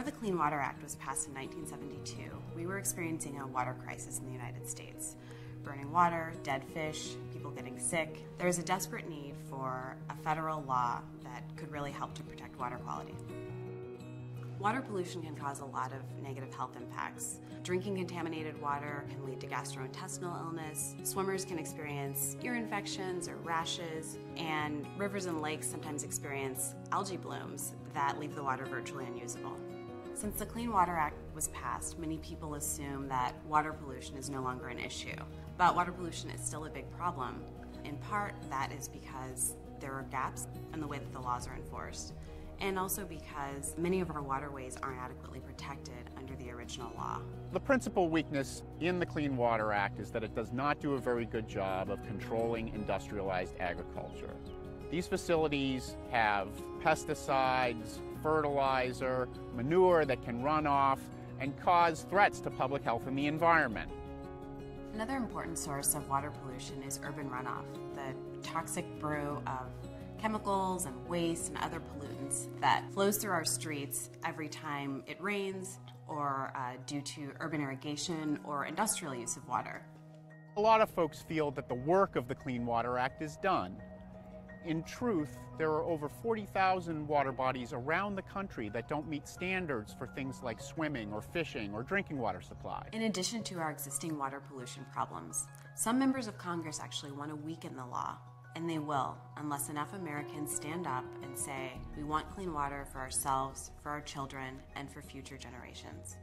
Before the Clean Water Act was passed in 1972, we were experiencing a water crisis in the United States. Burning water, dead fish, people getting sick. There is a desperate need for a federal law that could really help to protect water quality. Water pollution can cause a lot of negative health impacts. Drinking contaminated water can lead to gastrointestinal illness. Swimmers can experience ear infections or rashes, and rivers and lakes sometimes experience algae blooms that leave the water virtually unusable. Since the Clean Water Act was passed, many people assume that water pollution is no longer an issue. But water pollution is still a big problem. In part, that is because there are gaps in the way that the laws are enforced and also because many of our waterways aren't adequately protected under the original law. The principal weakness in the Clean Water Act is that it does not do a very good job of controlling industrialized agriculture. These facilities have pesticides, fertilizer, manure that can run off and cause threats to public health and the environment. Another important source of water pollution is urban runoff, the toxic brew of chemicals and waste and other pollutants that flows through our streets every time it rains or uh, due to urban irrigation or industrial use of water. A lot of folks feel that the work of the Clean Water Act is done. In truth, there are over 40,000 water bodies around the country that don't meet standards for things like swimming or fishing or drinking water supply. In addition to our existing water pollution problems, some members of Congress actually want to weaken the law and they will, unless enough Americans stand up and say, we want clean water for ourselves, for our children, and for future generations.